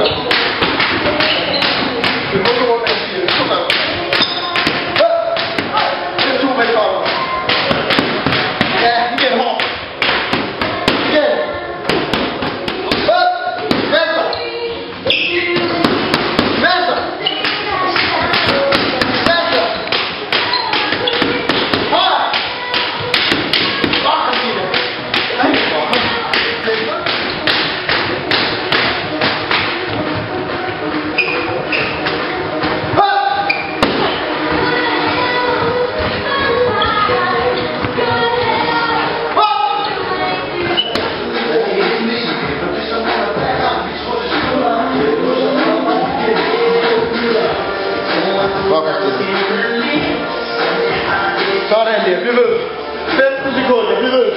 America. Sådan der, bliv ved. 15 sekunder, bliv ved.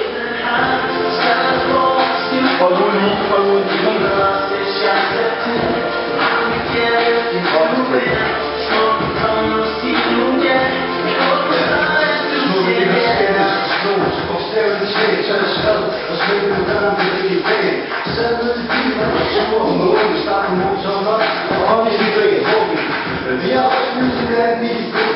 Hold nu lige, hold nu lige.